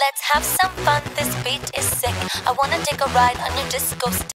Let's have some fun, this beat is sick. I wanna take a ride on your disco stick.